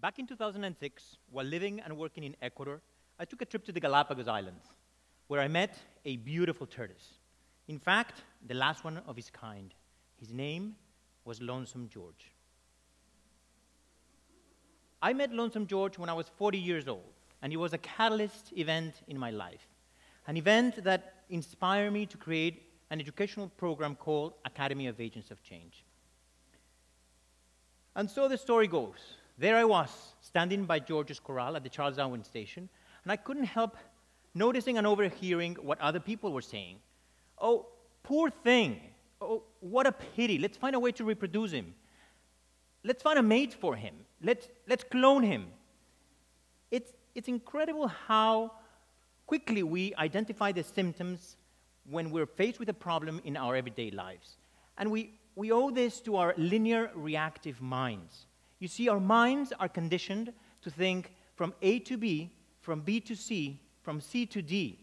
Back in 2006, while living and working in Ecuador, I took a trip to the Galapagos Islands, where I met a beautiful tortoise. In fact, the last one of his kind. His name was Lonesome George. I met Lonesome George when I was 40 years old, and it was a catalyst event in my life. An event that inspired me to create an educational program called Academy of Agents of Change. And so the story goes. There I was, standing by George's corral at the Charles Darwin station, and I couldn't help noticing and overhearing what other people were saying. Oh, poor thing. Oh, what a pity. Let's find a way to reproduce him. Let's find a mate for him. Let's, let's clone him. It's, it's incredible how quickly we identify the symptoms when we're faced with a problem in our everyday lives. And we, we owe this to our linear reactive minds. You see, our minds are conditioned to think from A to B, from B to C, from C to D.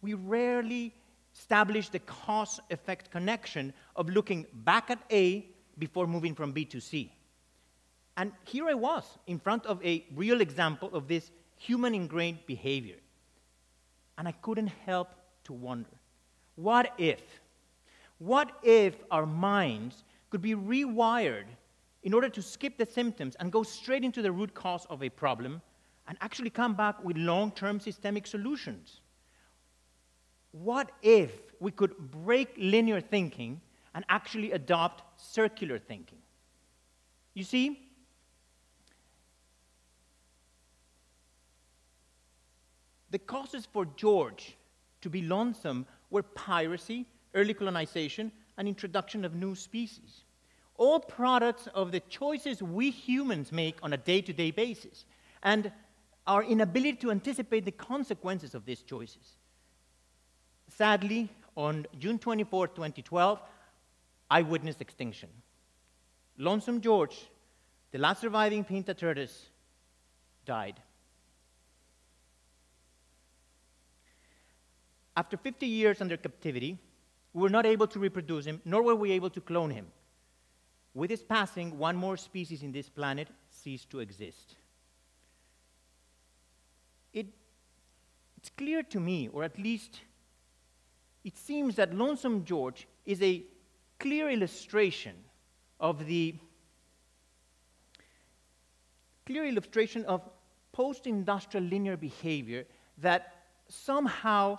We rarely establish the cause effect connection of looking back at A before moving from B to C. And here I was in front of a real example of this human ingrained behavior. And I couldn't help to wonder what if? What if our minds could be rewired in order to skip the symptoms and go straight into the root cause of a problem and actually come back with long term systemic solutions. What if we could break linear thinking and actually adopt circular thinking? You see, the causes for George to be lonesome were piracy, early colonization, and introduction of new species all products of the choices we humans make on a day to day basis and our inability to anticipate the consequences of these choices. Sadly, on June 24, 2012, I witnessed extinction. Lonesome George, the last surviving Pinta tortoise, died. After 50 years under captivity, we were not able to reproduce him, nor were we able to clone him. With his passing, one more species in this planet ceased to exist. It, it's clear to me, or at least it seems that Lonesome George is a clear illustration of the clear illustration of post-industrial linear behavior that somehow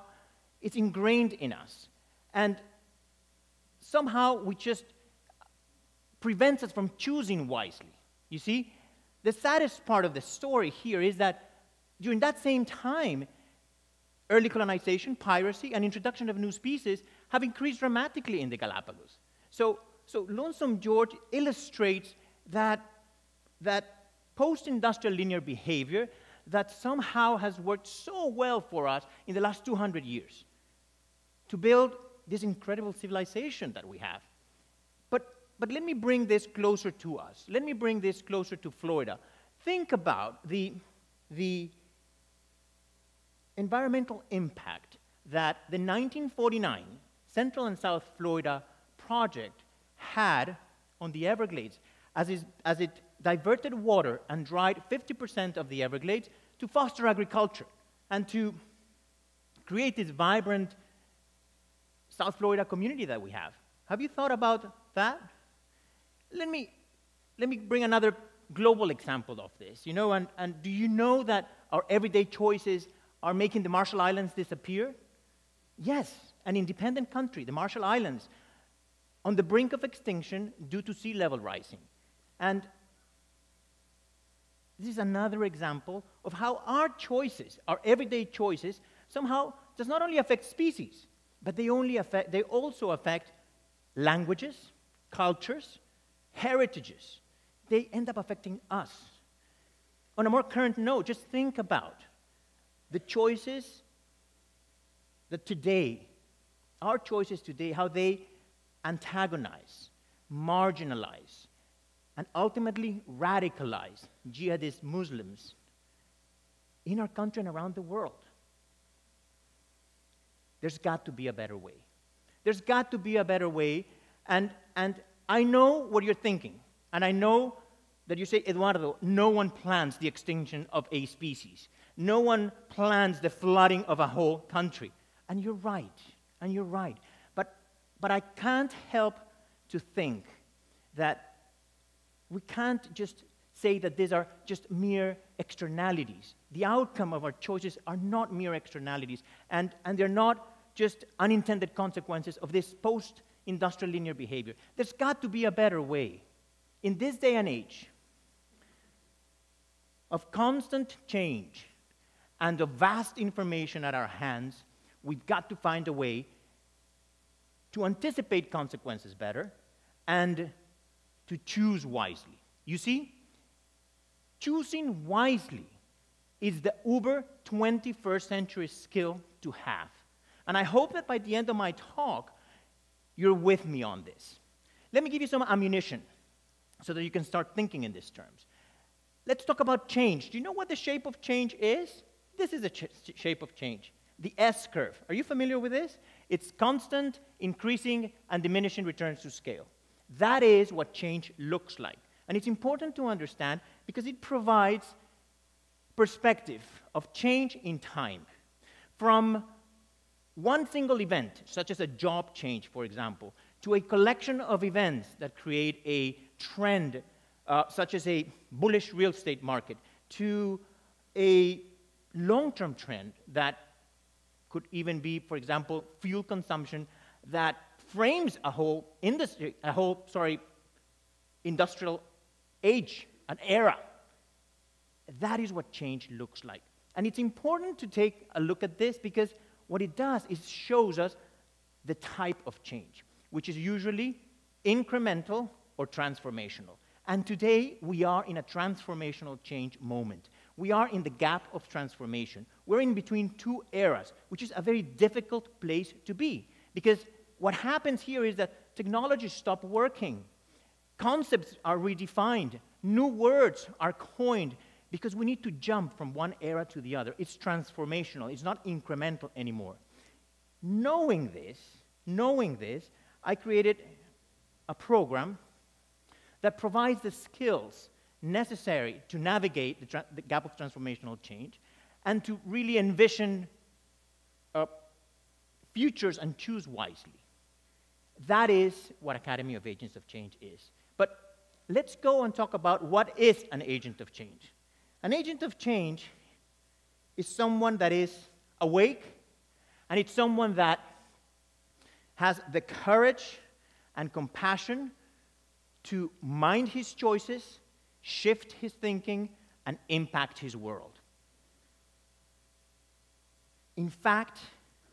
is ingrained in us. And somehow we just prevents us from choosing wisely. You see, the saddest part of the story here is that during that same time, early colonization, piracy, and introduction of new species have increased dramatically in the Galapagos. So, so Lonesome George illustrates that, that post industrial linear behavior that somehow has worked so well for us in the last 200 years to build this incredible civilization that we have. But let me bring this closer to us. Let me bring this closer to Florida. Think about the, the environmental impact that the 1949 Central and South Florida project had on the Everglades as, is, as it diverted water and dried 50% of the Everglades to foster agriculture and to create this vibrant South Florida community that we have. Have you thought about that? Let me, let me bring another global example of this. You know, and, and do you know that our everyday choices are making the Marshall Islands disappear? Yes, an independent country, the Marshall Islands, on the brink of extinction due to sea level rising. And this is another example of how our choices, our everyday choices, somehow does not only affect species, but they, only affect, they also affect languages, cultures, heritages, they end up affecting us. On a more current note, just think about the choices that today, our choices today, how they antagonize, marginalize, and ultimately radicalize jihadist Muslims in our country and around the world. There's got to be a better way. There's got to be a better way, and, and I know what you're thinking, and I know that you say, Eduardo, no one plans the extinction of a species. No one plans the flooding of a whole country. And you're right. And you're right. But, but I can't help to think that we can't just say that these are just mere externalities. The outcome of our choices are not mere externalities, and, and they're not just unintended consequences of this post industrial linear behavior. There's got to be a better way. In this day and age of constant change and of vast information at our hands, we've got to find a way to anticipate consequences better and to choose wisely. You see, choosing wisely is the uber 21st century skill to have. And I hope that by the end of my talk, you're with me on this. Let me give you some ammunition so that you can start thinking in these terms. Let's talk about change. Do you know what the shape of change is? This is the shape of change the S curve. Are you familiar with this? It's constant, increasing, and diminishing returns to scale. That is what change looks like. And it's important to understand because it provides perspective of change in time. From one single event, such as a job change, for example, to a collection of events that create a trend, uh, such as a bullish real estate market, to a long term trend that could even be, for example, fuel consumption that frames a whole industry, a whole, sorry, industrial age, an era. That is what change looks like. And it's important to take a look at this because what it does is shows us the type of change, which is usually incremental or transformational. And today we are in a transformational change moment. We are in the gap of transformation. We're in between two eras, which is a very difficult place to be because what happens here is that technologies stop working, concepts are redefined, new words are coined, because we need to jump from one era to the other. It's transformational, it's not incremental anymore. Knowing this, knowing this, I created a program that provides the skills necessary to navigate the, the gap of transformational change and to really envision uh, futures and choose wisely. That is what Academy of Agents of Change is. But let's go and talk about what is an agent of change. An agent of change is someone that is awake, and it's someone that has the courage and compassion to mind his choices, shift his thinking, and impact his world. In fact,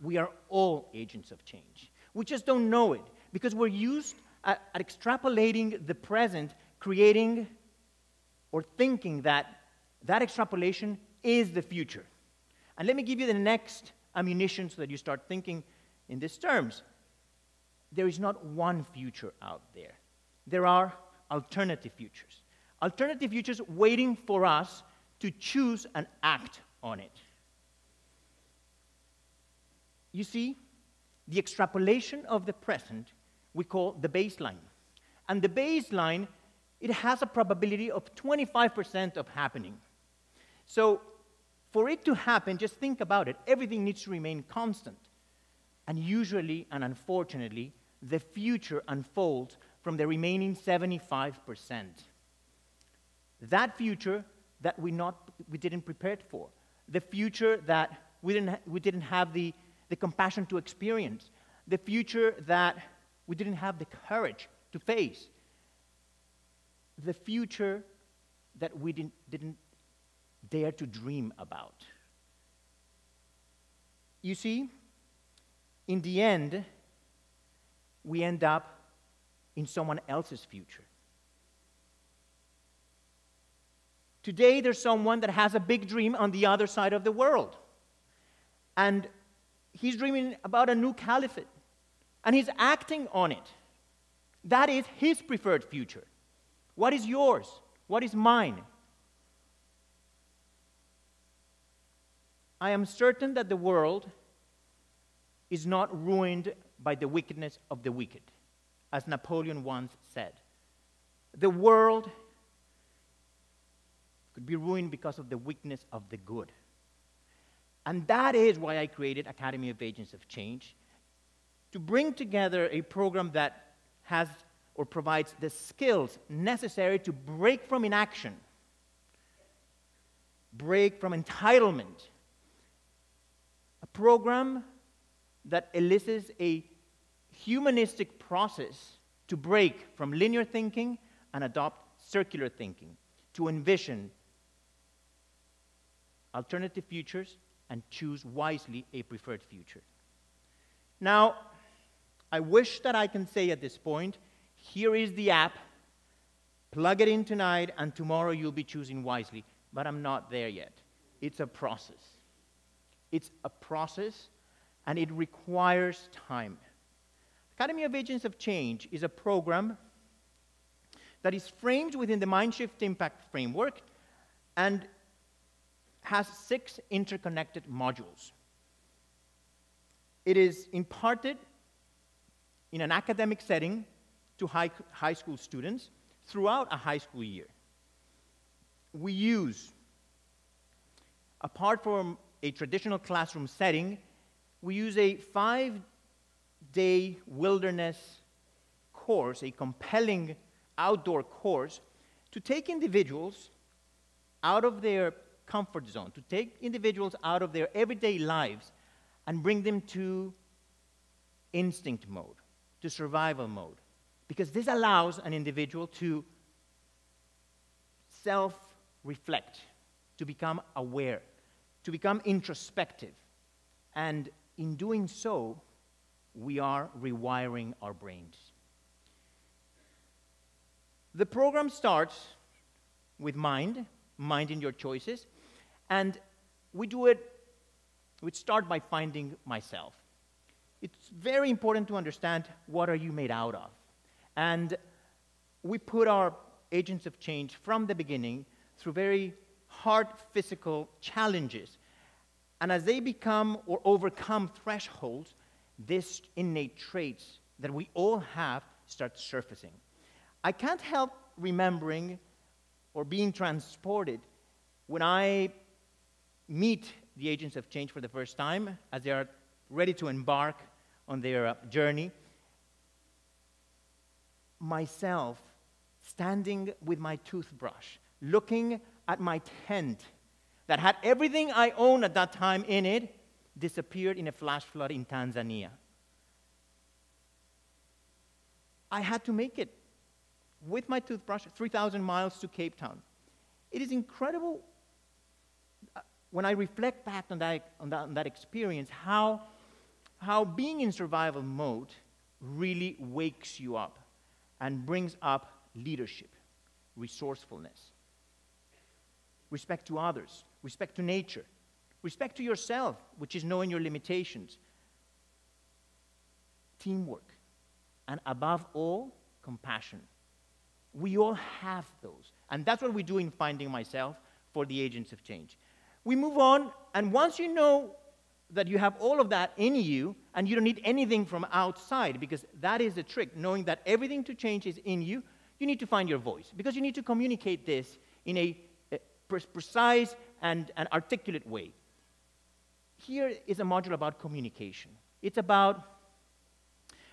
we are all agents of change. We just don't know it because we're used at, at extrapolating the present, creating or thinking that that extrapolation is the future. And let me give you the next ammunition so that you start thinking in these terms. There is not one future out there, there are alternative futures. Alternative futures waiting for us to choose and act on it. You see, the extrapolation of the present we call the baseline. And the baseline, it has a probability of 25% of happening. So for it to happen, just think about it. Everything needs to remain constant. And usually, and unfortunately, the future unfolds from the remaining 75%. That future that we, not, we didn't prepare for, the future that we didn't, we didn't have the, the compassion to experience, the future that we didn't have the courage to face, the future that we didn't, didn't dare to dream about. You see, in the end, we end up in someone else's future. Today, there's someone that has a big dream on the other side of the world. And he's dreaming about a new caliphate. And he's acting on it. That is his preferred future. What is yours? What is mine? I am certain that the world is not ruined by the wickedness of the wicked, as Napoleon once said. The world could be ruined because of the weakness of the good. And that is why I created Academy of Agents of Change to bring together a program that has or provides the skills necessary to break from inaction, break from entitlement. Program that elicits a humanistic process to break from linear thinking and adopt circular thinking, to envision alternative futures and choose wisely a preferred future. Now, I wish that I can say at this point, here is the app, plug it in tonight, and tomorrow you'll be choosing wisely. But I'm not there yet. It's a process. It's a process, and it requires time. Academy of Agents of Change is a program that is framed within the Mindshift Impact framework and has six interconnected modules. It is imparted in an academic setting to high, high school students throughout a high school year. We use, apart from a traditional classroom setting, we use a five day wilderness course, a compelling outdoor course, to take individuals out of their comfort zone, to take individuals out of their everyday lives and bring them to instinct mode, to survival mode. Because this allows an individual to self reflect, to become aware, to become introspective. And in doing so, we are rewiring our brains. The program starts with mind, mind in your choices, and we do it, we start by finding myself. It's very important to understand what are you made out of. And we put our agents of change from the beginning through very hard physical challenges. And as they become or overcome thresholds, these innate traits that we all have start surfacing. I can't help remembering or being transported when I meet the agents of change for the first time as they are ready to embark on their uh, journey. Myself standing with my toothbrush, looking at my tent that had everything I owned at that time in it, disappeared in a flash flood in Tanzania. I had to make it with my toothbrush 3,000 miles to Cape Town. It is incredible uh, when I reflect back on that, on that, on that experience, how, how being in survival mode really wakes you up and brings up leadership, resourcefulness, respect to others, respect to nature, respect to yourself, which is knowing your limitations, teamwork, and above all, compassion. We all have those. And that's what we do in Finding Myself for the Agents of Change. We move on, and once you know that you have all of that in you, and you don't need anything from outside, because that is the trick, knowing that everything to change is in you, you need to find your voice, because you need to communicate this in a, precise and, and articulate way. Here is a module about communication. It's about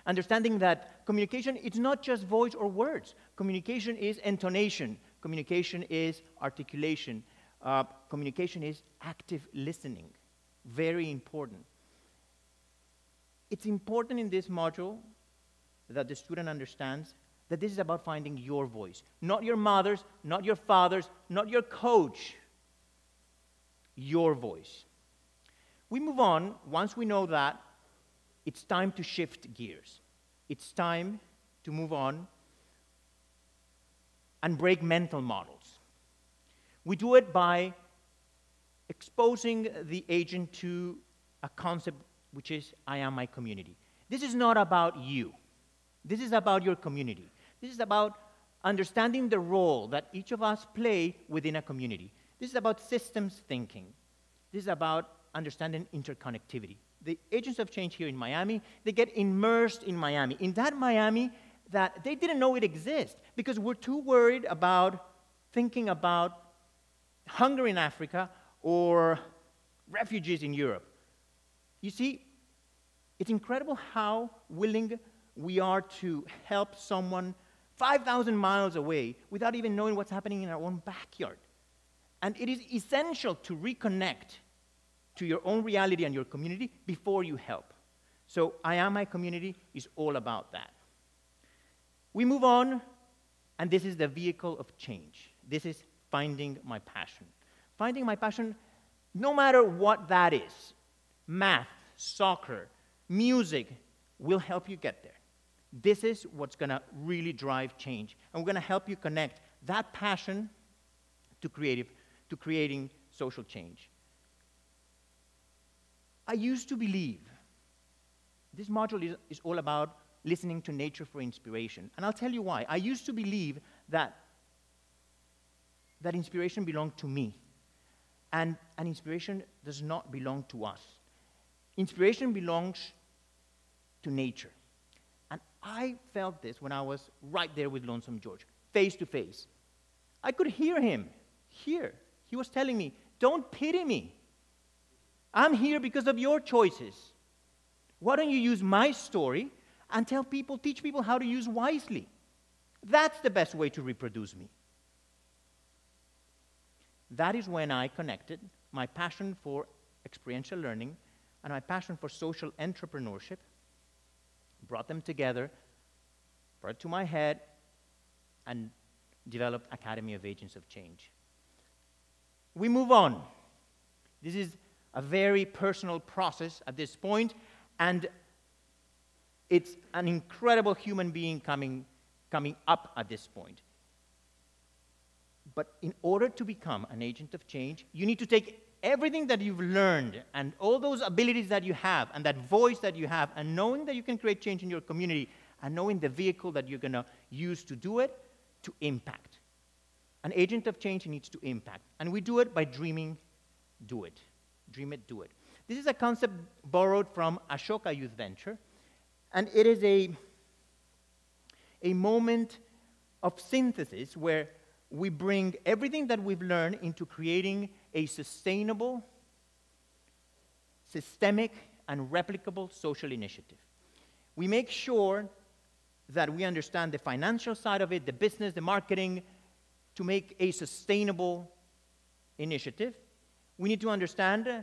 understanding that communication is not just voice or words. Communication is intonation. Communication is articulation. Uh, communication is active listening. Very important. It's important in this module that the student understands that this is about finding your voice. Not your mother's, not your father's, not your coach. Your voice. We move on, once we know that, it's time to shift gears. It's time to move on and break mental models. We do it by exposing the agent to a concept which is I am my community. This is not about you. This is about your community. This is about understanding the role that each of us play within a community. This is about systems thinking. This is about understanding interconnectivity the agents of change here in Miami, they get immersed in Miami, in that Miami that they didn't know it exists because we're too worried about thinking about hunger in Africa or refugees in Europe. You see, it's incredible how willing we are to help someone 5,000 miles away without even knowing what's happening in our own backyard. And it is essential to reconnect to your own reality and your community before you help. So, I Am My Community is all about that. We move on, and this is the vehicle of change. This is finding my passion. Finding my passion, no matter what that is math, soccer, music, will help you get there. This is what's going to really drive change. And we're going to help you connect that passion to, creative, to creating social change. I used to believe this module is, is all about listening to nature for inspiration. And I'll tell you why. I used to believe that, that inspiration belonged to me. And, and inspiration does not belong to us. Inspiration belongs to nature. I felt this when I was right there with Lonesome George, face to face. I could hear him here. He was telling me, Don't pity me. I'm here because of your choices. Why don't you use my story and tell people, teach people how to use wisely? That's the best way to reproduce me. That is when I connected my passion for experiential learning and my passion for social entrepreneurship, brought them together, brought it to my head, and developed Academy of Agents of Change. We move on. This is a very personal process at this point, and it's an incredible human being coming, coming up at this point. But in order to become an agent of change, you need to take everything that you've learned and all those abilities that you have and that voice that you have and knowing that you can create change in your community and knowing the vehicle that you're going to use to do it to impact. An agent of change needs to impact. And we do it by dreaming, do it. Dream it, do it. This is a concept borrowed from Ashoka Youth Venture, and it is a, a moment of synthesis where we bring everything that we've learned into creating a sustainable, systemic, and replicable social initiative. We make sure that we understand the financial side of it, the business, the marketing, to make a sustainable initiative. We need to understand uh,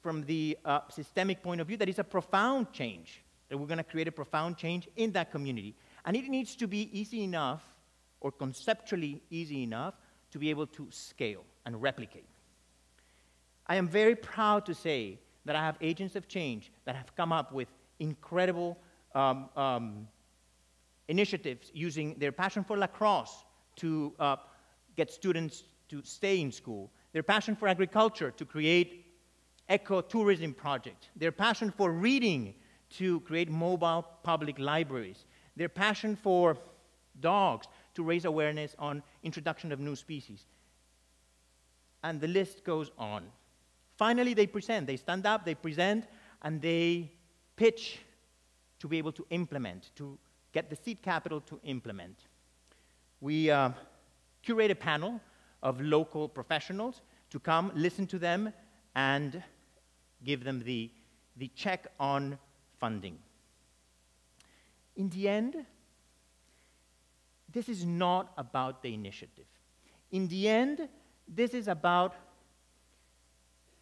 from the uh, systemic point of view that it's a profound change, that we're going to create a profound change in that community. And it needs to be easy enough or conceptually easy enough to be able to scale and replicate. I am very proud to say that I have agents of change that have come up with incredible um, um, initiatives using their passion for lacrosse to uh, get students to stay in school, their passion for agriculture to create ecotourism projects, their passion for reading to create mobile public libraries, their passion for dogs to raise awareness on introduction of new species. And the list goes on. Finally, they present. They stand up, they present, and they pitch to be able to implement, to get the seed capital to implement. We uh, curate a panel of local professionals to come, listen to them, and give them the, the check on funding. In the end, this is not about the initiative. In the end, this is about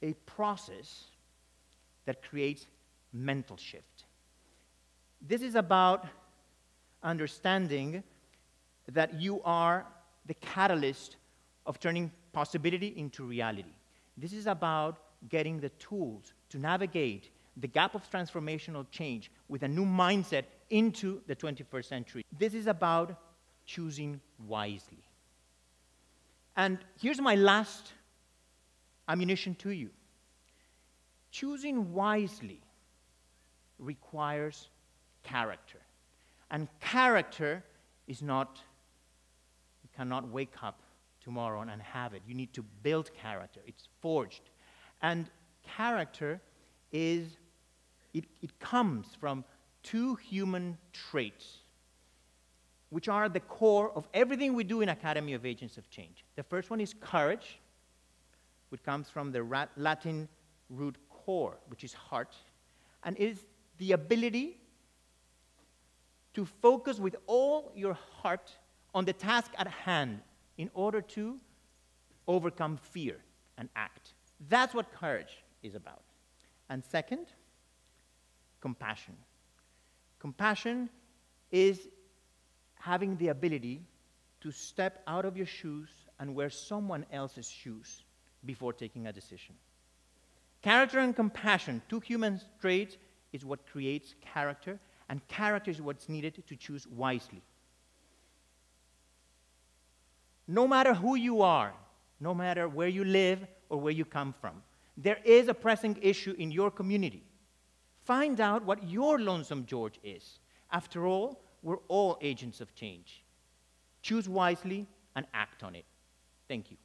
a process that creates mental shift. This is about understanding that you are the catalyst of turning possibility into reality. This is about getting the tools to navigate the gap of transformational change with a new mindset into the 21st century. This is about choosing wisely. And here's my last ammunition to you choosing wisely requires character. And character is not, you cannot wake up tomorrow and have it. You need to build character, it's forged. And character is, it, it comes from two human traits which are the core of everything we do in Academy of Agents of Change. The first one is courage, which comes from the Latin root core, which is heart, and is the ability to focus with all your heart on the task at hand in order to overcome fear and act. That's what courage is about. And second, compassion. Compassion is having the ability to step out of your shoes and wear someone else's shoes before taking a decision. Character and compassion, two human traits, is what creates character, and character is what's needed to choose wisely. No matter who you are, no matter where you live or where you come from, there is a pressing issue in your community. Find out what your lonesome George is. After all, we're all agents of change. Choose wisely and act on it. Thank you.